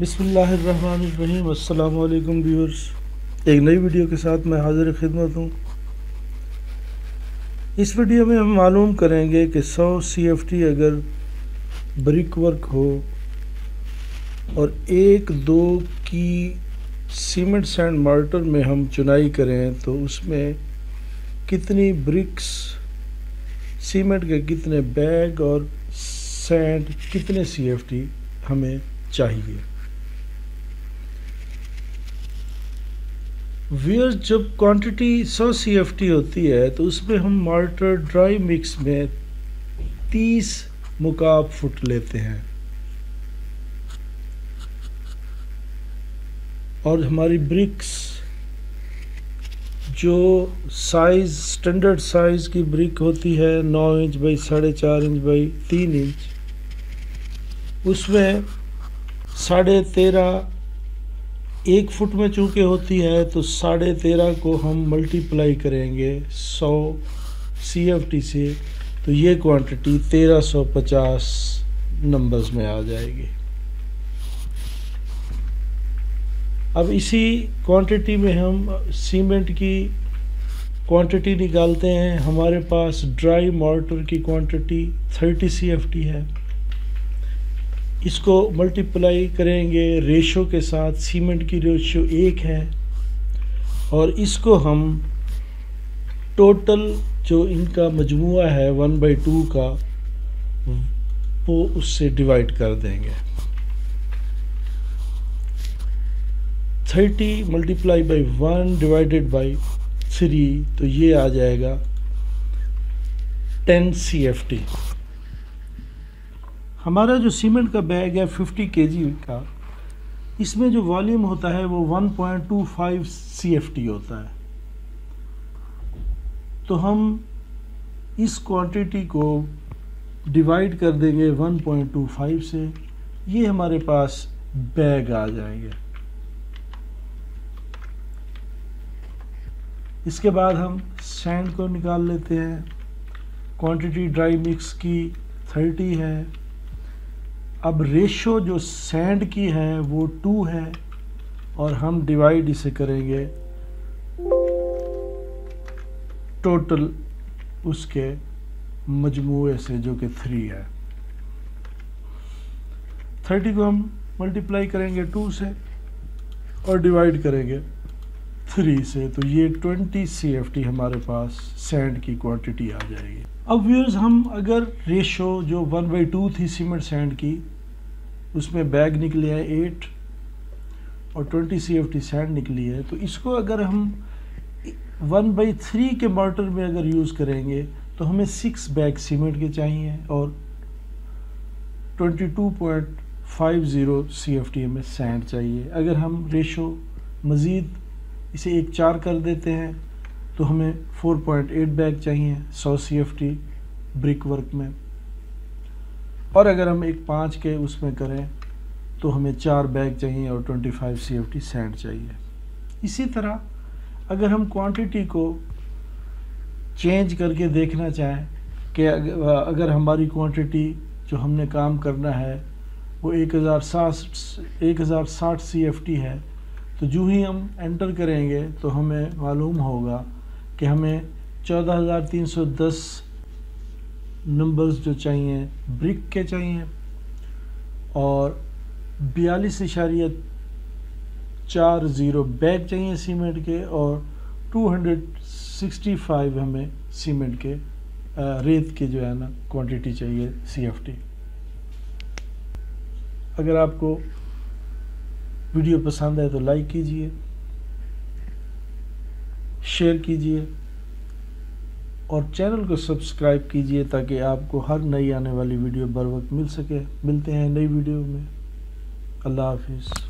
बिसमीम अल्लाम व्यूअर्स। एक नई वीडियो के साथ मैं हाजिर खिदमत हूँ। इस वीडियो में हम मालूम करेंगे कि 100 सी अगर ब्रिक वर्क हो और एक, दो की सीमेंट सैंड मार्टर में हम चुनाई करें तो उसमें कितनी ब्रिक्स, सीमेंट के कितने बैग और सैंड, कितने सी एफ़ टी हमें चाहिए। वियर जब क्वांटिटी 100 सीएफटी होती है तो उसमें हम मार्टर ड्राई मिक्स में 30 मुकाब फुट लेते हैं। और हमारी ब्रिक्स जो साइज़ स्टैंडर्ड साइज़ की ब्रिक होती है 9 इंच बाई साढ़े चार इंच बाई तीन इंच, उसमें साढ़े तेरह एक फुट में चूँकि होती है तो साढ़े तेरह को हम मल्टीप्लाई करेंगे सौ सी एफ़ टी से तो ये क्वांटिटी तेरह सौ पचास नंबर्स में आ जाएगी। अब इसी क्वांटिटी में हम सीमेंट की क्वांटिटी निकालते हैं। हमारे पास ड्राई मोटर की quantity thirty C F T है। इसको मल्टीप्लाई करेंगे रेशो के साथ सीमेंट की रेशो एक है, और इसको हम टोटल जो इनका मजमू है वन बाई टू का, वो उससे डिवाइड कर देंगे। Thirty multiply by one divided by three तो ये आ जाएगा टेन सी एफ़ टी हमारा जो सीमेंट का बैग है 50 के का, इसमें जो वॉल्यूम होता है वो 1.25 सी होता है। तो हम इस क्वांटिटी को डिवाइड कर देंगे 1.25 से। ये हमारे पास बैग आ जाएँगे। इसके बाद हम सैंड को निकाल लेते हैं। क्वांटिटी ड्राई मिक्स की 30 है। अब रेशो जो सैंड की है, वो टू है, और हम डिवाइड इसे करेंगे टोटल उसके मजमूए से, जो कि थ्री है। थर्टी को हम मल्टीप्लाई करेंगे टू से, और डिवाइड करेंगे। थ्री से तो ये ट्वेंटी सी एफ़ टी हमारे पास सैंड की क्वांटिटी आ जाएगी। अब व्यूअर्स हम अगर रेशो जो वन बाई टू थी सीमेंट सैंड की, उसमें बैग निकले हैं एट और twenty C F T sand निकली है तो इसको अगर हम वन बाई थ्री के मोटर में अगर यूज़ करेंगे तो हमें सिक्स बैग सीमेंट के चाहिए और twenty two point five zero C F T हमें सैंड चाहिए। अगर हम रेशो मज़ीद इसे एक चार कर देते हैं तो हमें 4.8 बैग चाहिए 100 सी ब्रिक वर्क में। और अगर हम एक पाँच के उसमें करें तो हमें चार बैग चाहिए और 25 सी सैंड चाहिए। इसी तरह, अगर हम क्वांटिटी को चेंज करके देखना चाहें कि अगर हमारी क्वांटिटी जो हमने काम करना है, वो एक हज़ार साठ, एक हज़ार साठ सी है तो जो ही हम एंटर करेंगे तो हमें मालूम होगा कि हमें 14,310 नंबर्स जो चाहिए ब्रिक के चाहिए और बयालीस इशारिया चार ज़ीरो बैग चाहिए सीमेंट के और 265 हमें सीमेंट के रेत के जो है ना क्वांटिटी चाहिए सीएफटी अगर आपको वीडियो पसंद है तो लाइक कीजिए, शेयर कीजिए, और चैनल को सब्सक्राइब कीजिए ताकि आपको हर नई आने वाली वीडियो बर वक्त मिल सके। मिलते हैं नई वीडियो में। अल्लाह हाफिज़।